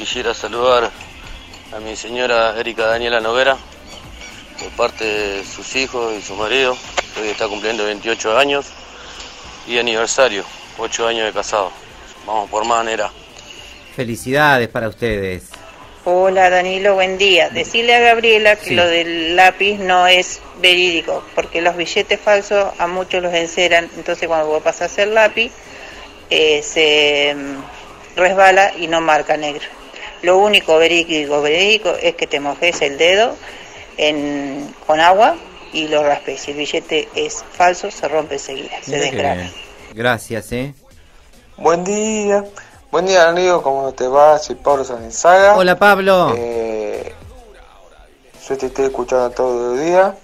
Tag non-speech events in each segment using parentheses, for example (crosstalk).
quisiera saludar a mi señora Erika Daniela Noguera por parte de sus hijos y su marido, que hoy está cumpliendo 28 años y aniversario, 8 años de casado. Vamos por manera. Felicidades para ustedes. Hola Danilo, buen día. Decirle a Gabriela que Sí. lo del lápiz no es verídico, porque los billetes falsos a muchos los enceran, entonces cuando vos pasas a hacer lápiz eh, se mm, resbala y no marca negro. Lo único verídico, verídico es que te mojes el dedo en, con agua y lo raspes. Si el billete es falso, se rompe enseguida, se bien. Gracias, ¿eh? Buen día, buen día amigo, ¿cómo te va? Soy Pablo Sanizaga. Hola, Pablo. Eh, yo te estoy escuchando todo el día.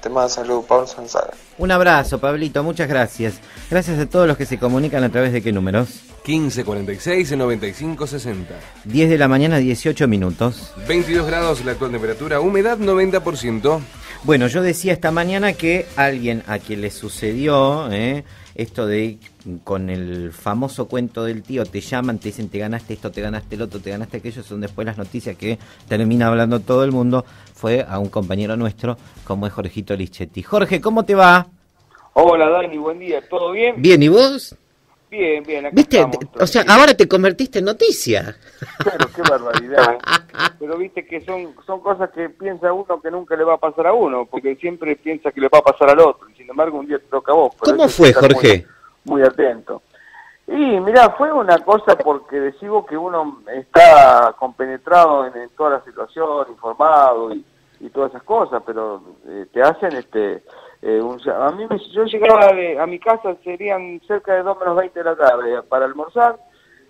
Te mando saludos, Pablo Sanizaga. Un abrazo, Pablito, muchas gracias. Gracias a todos los que se comunican a través de qué números. 1546 95 60. 10 de la mañana, 18 minutos. 22 grados la actual temperatura, humedad 90%. Bueno, yo decía esta mañana que alguien a quien le sucedió ¿eh? esto de con el famoso cuento del tío, te llaman, te dicen te ganaste esto, te ganaste el otro, te ganaste aquello, son después las noticias que termina hablando todo el mundo, fue a un compañero nuestro como es Jorgito Lichetti. Jorge, ¿cómo te va? Hola Dani, buen día, ¿todo bien? Bien, ¿y vos? Bien, bien, acá ¿Viste? estamos, O sea, ahora te convertiste en noticia. Pero qué barbaridad. Pero viste que son, son cosas que piensa uno que nunca le va a pasar a uno, porque siempre piensa que le va a pasar al otro, y sin embargo un día te toca a vos. pero ¿Cómo fue, muy- Jorge? Muy, atento. Y mirá, fue una cosa porque decimos que uno está compenetrado en, en toda la situación, informado y, y todas esas cosas, pero eh, te hacen este... eh, un- a mí me- yo llegaba de- a mi casa serían cerca de 2 menos 20 de la tarde para almorzar.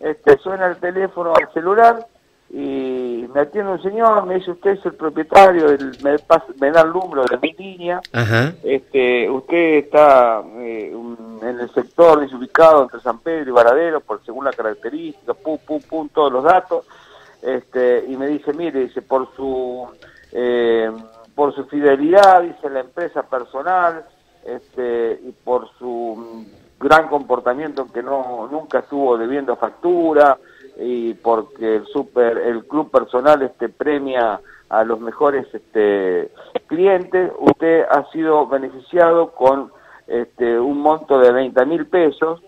Este, suena el teléfono al celular y me atiende un señor, me dice usted es el propietario, del- me, da el número de mi línea, Ajá. este, usted está eh, un- en el sector desubicado entre San Pedro y Varadero, por según la característica, pum, pum, pum, todos los datos, este, y me dice, mire, dice, por su, eh, por su fidelidad, dice, la empresa personal, este, y por su mm, gran comportamiento que no nunca estuvo debiendo factura y porque el super el club personal este premia a los mejores este clientes usted ha sido beneficiado con este un monto de 20 mil pesos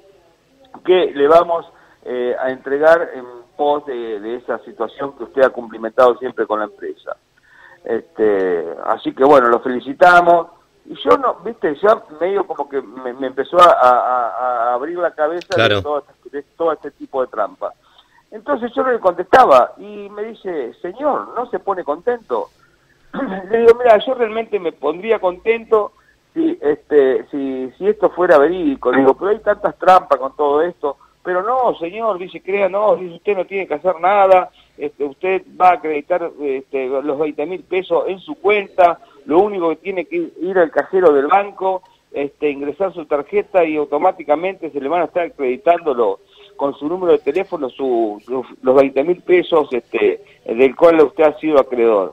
que le vamos eh, a entregar en pos de, de esa situación que usted ha cumplimentado siempre con la empresa. Este, así que bueno, lo felicitamos. Y yo no, viste, ya medio como que me, me empezó a, a- a abrir la cabeza Claro. de, todo, este- de todo este tipo de trampa. Entonces yo no le contestaba y me dice, señor, ¿no se pone contento? (clears throat) le digo, mira, yo realmente me pondría contento si este si, si esto fuera verídico. Le digo, pero hay tantas trampas con todo esto. Pero no, señor, dice, crea, no, dice, usted no tiene que hacer nada, este, usted va a acreditar este, los 20 mil pesos en su cuenta, lo único que tiene que ir al cajero del banco, este, ingresar su tarjeta y automáticamente se le van a estar acreditando lo- con su número de teléfono su- los 20 mil pesos este, del cual usted ha sido acreedor.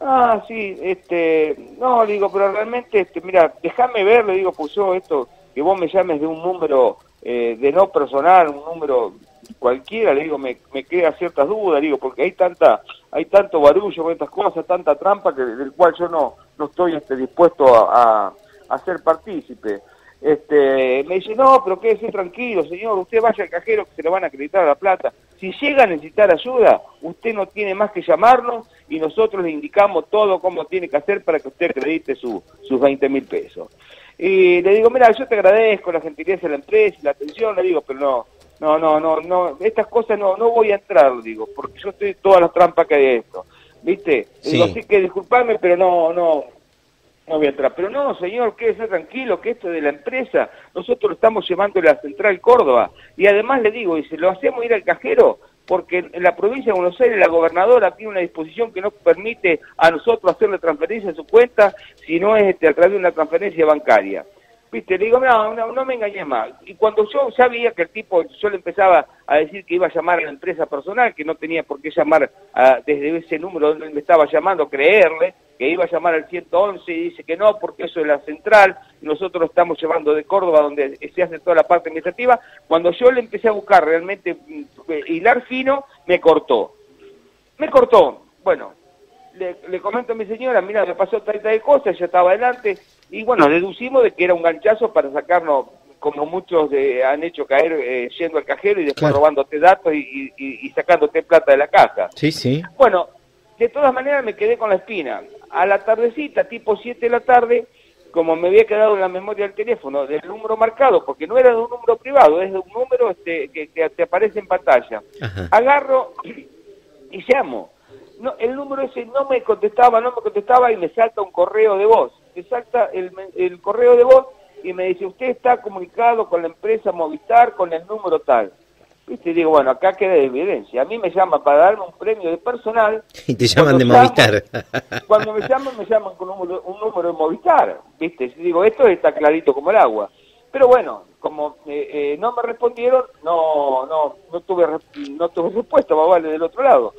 Ah, sí, este, no, digo, pero realmente, este, mira, déjame ver, le digo, pues yo esto, que vos me llames de un número eh, de no personal, un número cualquiera, le digo, me, me crea ciertas dudas, digo, porque hay tanta, hay tanto barullo con estas cosas, tanta trampa que del cual yo no, no estoy este, dispuesto a, a, a ser partícipe. Este, me dice, no, pero quédese tranquilo, señor, usted vaya al cajero que se le van a acreditar la plata. Si llega a necesitar ayuda, usted no tiene más que llamarnos y nosotros le indicamos todo cómo tiene que hacer para que usted acredite su, sus 20 mil pesos. Y le digo, mira, yo te agradezco la gentileza de la empresa y la atención, le digo, pero no, no, no, no, no, estas cosas no, no voy a entrar, digo, porque yo estoy todas las trampas que hay de esto, ¿viste? Digo, Sí. así que disculpame, pero no, no, no voy a entrar. Pero no, señor, quédese tranquilo, que esto es de la empresa, nosotros lo estamos llevando a la Central Córdoba. Y además le digo, dice, lo hacemos ir al cajero, porque en la provincia de Buenos Aires la gobernadora tiene una disposición que no permite a nosotros hacerle transferencia en su cuenta si no es este, a través de una transferencia bancaria. Viste, le digo, no, no, no me engañes más. Y cuando yo sabía que el tipo, yo le empezaba a decir que iba a llamar a la empresa personal, que no tenía por qué llamar a- desde ese número donde me estaba llamando, creerle, que iba a llamar al 111 y dice que no, porque eso es la central, nosotros estamos llevando de Córdoba, donde se hace toda la parte administrativa. Cuando yo le empecé a buscar realmente mm, hilar fino, me cortó. Me cortó. Bueno, le, comento a mi señora, mira, me pasó tal de cosas, yo estaba adelante, y bueno, deducimos de que era un ganchazo para sacarnos, como muchos han hecho caer eh, yendo al cajero y después robándote datos y, y, sacándote plata de la caja. Sí, sí. Bueno, de todas maneras me quedé con la espina. A la tardecita, tipo 7 de la tarde, como me había quedado en la memoria del teléfono, del número marcado, porque no era de un número privado, es de un número este, que, te aparece en pantalla. Agarro y llamo no, el número ese no me contestaba, no me contestaba y me salta un correo de voz. Me salta el, el correo de voz y me dice, usted está comunicado con la empresa Movistar con el número tal. Y digo, bueno, acá queda evidencia. A mí me llama para darme un premio de personal. (laughs) Y te llaman de Movistar. (laughs) cuando me llaman, me llaman con un, número de Movistar. ¿Viste? digo, esto está clarito como el agua. Pero bueno, como eh, eh, no me respondieron, no no no tuve no tuve respuesta, vale, del otro lado.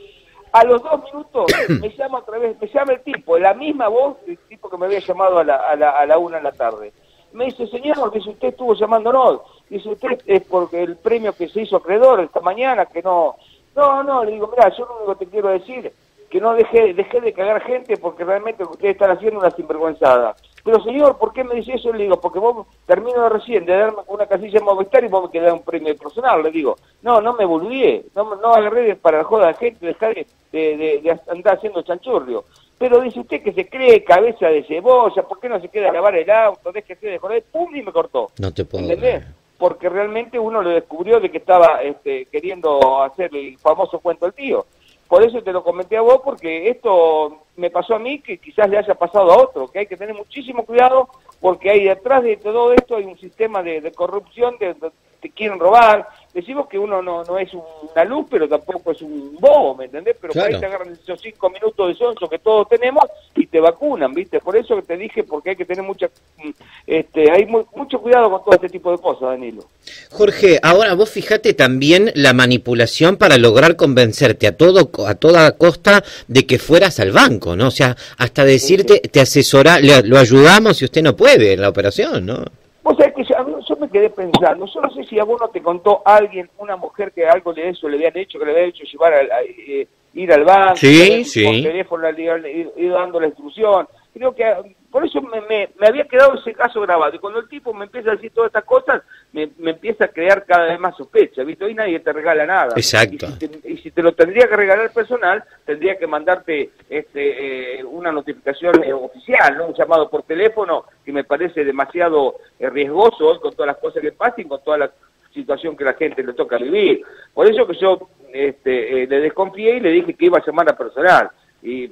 A los dos minutos (coughs) me llama otra vez, me llama el tipo, la misma voz del tipo que me había llamado a la, a la, a la una de la tarde. Me dice, señor, dice, usted estuvo llamándonos. Dice, usted es porque el premio que se hizo acreedor esta mañana, que no... No, no, le digo, mira, yo lo único que te quiero decir que no deje, deje de cagar gente porque realmente ustedes están haciendo una sinvergüenzada. Pero señor, ¿por qué me dice eso? Le digo, porque vos termino recién de darme una casilla en Movistar y vos me quedás un premio personal. Le digo, no, no me volví, no, no agarré para la joda de gente, dejar de, de, de, andar haciendo chanchurrio. Pero dice usted que se cree cabeza de cebolla, ¿por qué no se queda a lavar el auto? Déjese de joder, pum, y me cortó. No te puedo ¿Entendés? Porque realmente uno lo descubrió de que estaba este, queriendo hacer el famoso cuento del tío. Por eso te lo comenté a vos, porque esto me pasó a mí, que quizás le haya pasado a otro, que hay que tener muchísimo cuidado, porque hay detrás de todo esto hay un sistema de, corrupción, de, te quieren robar. Decimos que uno no, no es una luz, pero tampoco es un bobo, ¿me entendés? Pero ahí te agarran esos cinco minutos de sonso que todos tenemos y te vacunan, ¿viste? Por eso que te dije, porque hay que tener mucha, mm, este, hay mucho cuidado con todo este tipo de cosas, Danilo. Jorge, ahora vos fijate también la manipulación para lograr convencerte a todo, a toda costa de que fueras al banco, ¿no? O sea, hasta decirte, te asesora, lo ayudamos si usted no puede en la operación, ¿no? Vos sabés que yo, me quedé pensando, yo no sé si a vos no te contó alguien, una mujer que algo de eso le habían hecho, que le habían hecho llevar a, eh, ir al banco, sí, sí. por teléfono, ir dando la instrucción. Creo que por eso me, me, había quedado ese caso grabado. Y cuando el tipo me empieza a decir todas estas cosas, me, me empieza a crear cada vez más sospecha. ¿viste? Hoy nadie te regala nada. Exacto. Y si te, lo tendría que regalar personal, tendría que mandarte este, eh, una notificación eh, oficial, ¿no? un llamado por teléfono, que me parece demasiado eh, riesgoso con todas las cosas que pasan y con toda la situación que la gente le toca vivir. Por eso que yo este, le desconfié y le dije que iba a llamar a personal. Y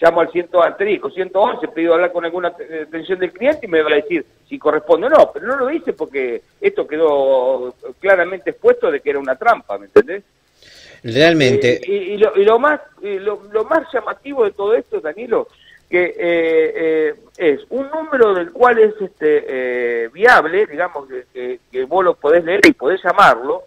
llamo al 100 asterisco 111, pido hablar con alguna atención del cliente y me va a decir si corresponde o no, pero no lo hice porque esto quedó claramente expuesto de que era una trampa, ¿me entendés? Realmente. Eh, y, lo, más lo, más llamativo de todo esto, Danilo, que eh, eh, es un número del cual es este viable, digamos, que, que vos lo podés leer y podés llamarlo,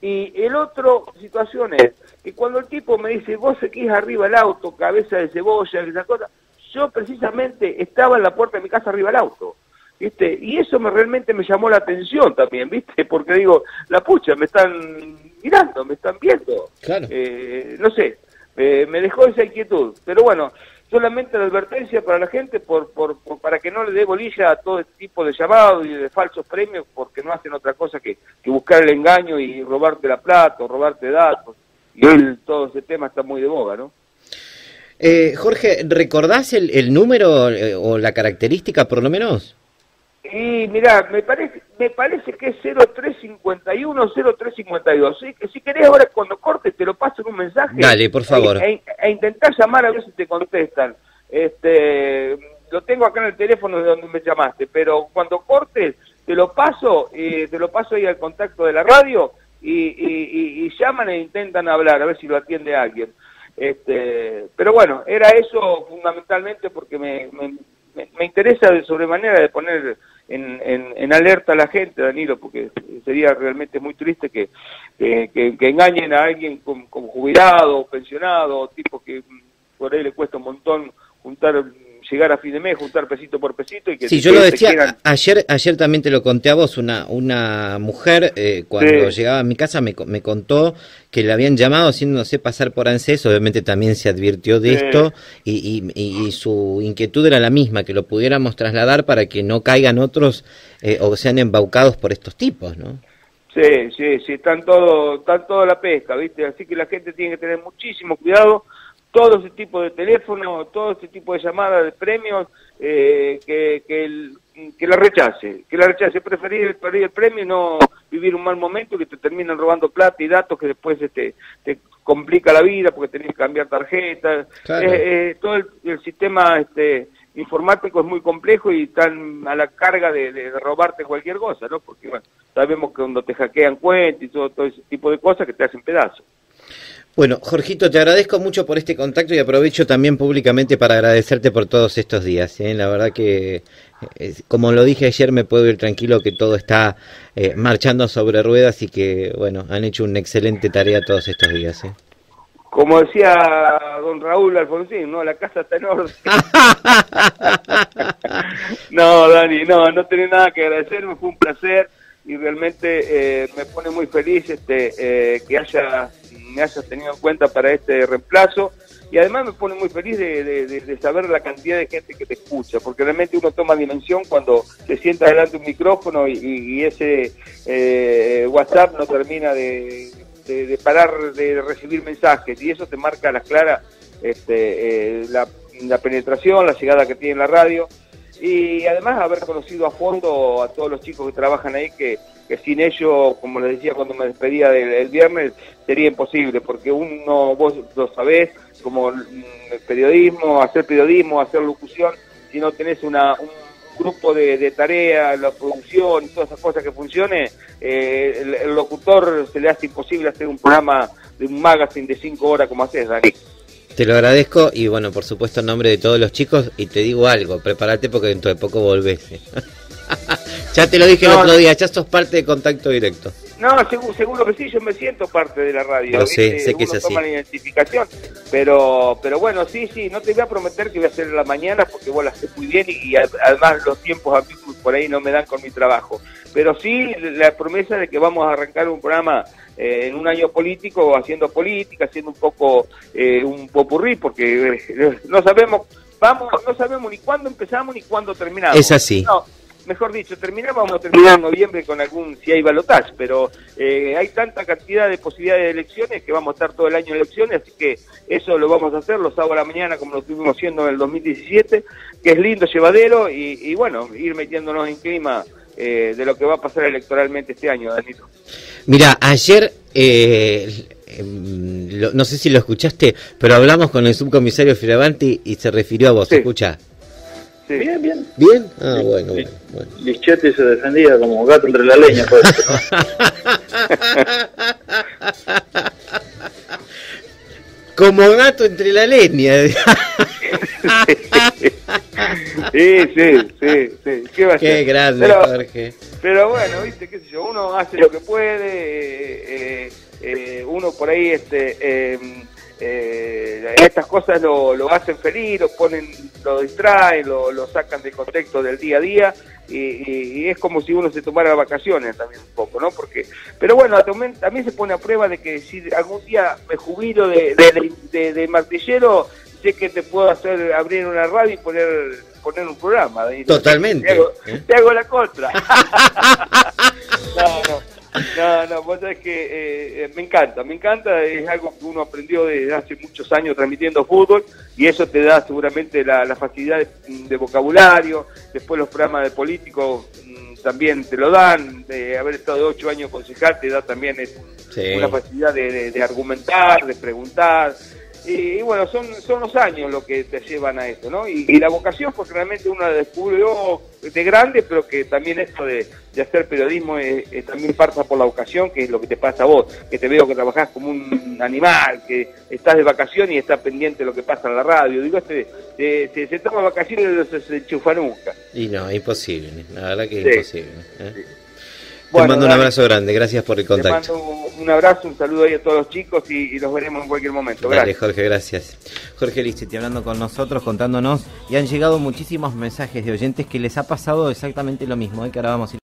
y el otro situación es que cuando el tipo me dice, vos seguís arriba el auto, cabeza de cebolla, esa cosa, yo precisamente estaba en la puerta de mi casa arriba el auto. ¿viste? Y eso me realmente me llamó la atención también, ¿viste? Porque digo, la pucha, me están mirando, me están viendo. Claro. Eh, no sé, eh, me dejó esa inquietud. Pero bueno, solamente la advertencia para la gente por, por, para que no le dé bolilla a todo este tipo de llamados y de falsos premios porque no hacen otra cosa que, buscar el engaño y robarte la plata o robarte datos. Y hoy todo ese tema está muy de moda, ¿no? Eh, Jorge, ¿recordás el, el número eh, o la característica por lo menos? Y mira, me parece, me parece que es 0351, 0352. ¿sí? Si querés ahora cuando cortes te lo paso en un mensaje. Dale, por favor. E, e, intentar llamar a ver si te contestan. Este, lo tengo acá en el teléfono de donde me llamaste, pero cuando cortes te lo paso, y te lo paso ahí al contacto de la radio y, llaman e intentan hablar, a ver si lo atiende alguien. Este, pero bueno, era eso fundamentalmente porque me, me, me interesa de sobremanera de poner en, en, alerta a la gente, Danilo, porque sería realmente muy triste que, que, engañen a alguien como, jubilado, pensionado, tipo que por ahí le cuesta un montón juntar llegar a fin de mes, juntar pesito por pesito y que Sí, yo lo decía, ayer ayer también te lo conté a vos, una, una mujer eh, cuando llegaba a mi casa me, me contó que le habían llamado haciéndose pasar por ANSES, obviamente también se advirtió de esto y, y, su inquietud era la misma, que lo pudiéramos trasladar para que no caigan otros eh, o sean embaucados por estos tipos, ¿no? Sí, sí, sí, están todo, están toda la pesca, ¿viste? Así que la gente tiene que tener muchísimo cuidado, todo ese tipo de teléfono, todo ese tipo de llamadas de premios, eh, que, que, el, que la rechace, que la rechace, preferir perder el premio y no vivir un mal momento que te terminan robando plata y datos que después este, te complica la vida porque tenés que cambiar tarjetas, eh, eh, todo el, el, sistema este informático es muy complejo y están a la carga de, robarte cualquier cosa, ¿no? Porque, bueno, sabemos que cuando te hackean cuentas y todo, ese tipo de cosas que te hacen pedazos. Bueno, Jorgito, te agradezco mucho por este contacto y aprovecho también públicamente para agradecerte por todos estos días. ¿eh? La verdad que, eh, como lo dije ayer, me puedo ir tranquilo que todo está eh, marchando sobre ruedas y que, bueno, han hecho una excelente tarea todos estos días. ¿eh? Como decía don Raúl Alfonsín, ¿no? La casa está en orden. (laughs) no, Dani, no, no tenés nada que agradecerme, fue un placer y realmente eh, me pone muy feliz este eh, que haya me hayas tenido en cuenta para este reemplazo y además me pone muy feliz de, saber la cantidad de gente que te escucha, porque realmente uno toma dimensión cuando se sienta delante de un micrófono y, ese eh, WhatsApp no termina de de, parar de recibir mensajes y eso te marca las claras este, eh, la, penetración, la llegada que tiene la radio. Y además haber conocido a fondo a todos los chicos que trabajan ahí que, sin ellos, como les decía cuando me despedía del viernes, sería imposible porque uno, vos lo sabés, como periodismo, hacer periodismo, hacer locución, si no tenés una, un grupo de, de tarea, la producción, todas esas cosas que funcione, eh, el, locutor se le hace imposible hacer un programa de un magazine de cinco horas como haces, Dani. Te lo agradezco y bueno, por supuesto en nombre de todos los chicos y te digo algo, prepárate porque dentro de poco volvés. (laughs) ya te lo dije el otro día, ya sos parte de contacto directo. No, seguro, seguro, que sí, yo me siento parte de la radio. Lo sé, sé que es así. toma la identificación, pero, pero bueno, sí, sí, no te voy a prometer que voy a hacer en la mañana porque vos la sé muy bien y, además los tiempos a mí por ahí no me dan con mi trabajo. Pero sí la promesa de que vamos a arrancar un programa eh, en un año político, haciendo política, haciendo un poco eh, un popurrí, porque eh, no sabemos, vamos, no sabemos ni cuándo empezamos ni cuándo terminamos. Es así mejor dicho, terminamos, vamos a terminar en noviembre con algún, si hay balotaje, pero eh, hay tanta cantidad de posibilidades de elecciones que vamos a estar todo el año en elecciones, así que eso lo vamos a hacer los sábados a la mañana como lo estuvimos haciendo en el 2017, que es lindo, llevadero y, bueno, ir metiéndonos en clima eh, de lo que va a pasar electoralmente este año, Danilo. Mira, ayer... Eh, em, no sé si lo escuchaste, pero hablamos con el subcomisario Firavanti y se refirió a vos. Escucha. Bien, bien. ¿Bien? Ah, bueno, bueno, bueno. Lichetti se defendía (laughs) como gato entre la leña. Pues, como gato entre la leña. sí, sí, sí, sí. ¿Qué, va a Qué grande, pero, Jorge. Pero bueno, viste, qué sé yo, uno hace lo que puede, eh, eh, uno por ahí este, eh, eh, estas cosas lo, lo, hacen feliz, lo ponen, lo distraen, lo, lo sacan del contexto del día a día y, es como si uno se tomara vacaciones también un poco, ¿no? Porque, pero bueno, también, se pone a prueba de que si algún día me jubilo de, de, de, martillero, sé que te puedo hacer abrir una radio y poner poner un programa. Totalmente. ¿eh? Te hago, la contra. (laughs) no, no. No, no, vos sabés que eh, eh, me encanta, me encanta, es algo que uno aprendió desde hace muchos años transmitiendo fútbol y eso te da seguramente la, facilidad de, vocabulario, después los programas de políticos mm, también te lo dan, de haber estado ocho años concejal te da también una facilidad de argumentar, de preguntar, y, bueno, son, son los años lo que te llevan a esto, ¿no? Y, la vocación, porque realmente uno la descubrió de grande, pero que también esto de, hacer periodismo es, también pasa por la vocación, que es lo que te pasa a vos, que te veo que trabajás como un animal, que estás de vacación y estás pendiente de lo que pasa en la radio. Digo, este, se, se, toma vacaciones y no se, enchufa nunca. Y no, imposible, la verdad que es imposible. ¿eh? Bueno, mando un dale. abrazo grande, gracias por el Te contacto. mando un abrazo, un saludo ahí a todos los chicos y, y los veremos en cualquier momento. Dale, Gracias. Jorge, gracias. Jorge Lichetti hablando con nosotros, contándonos, y han llegado muchísimos mensajes de oyentes que les ha pasado exactamente lo mismo, ¿eh? que ahora vamos a ir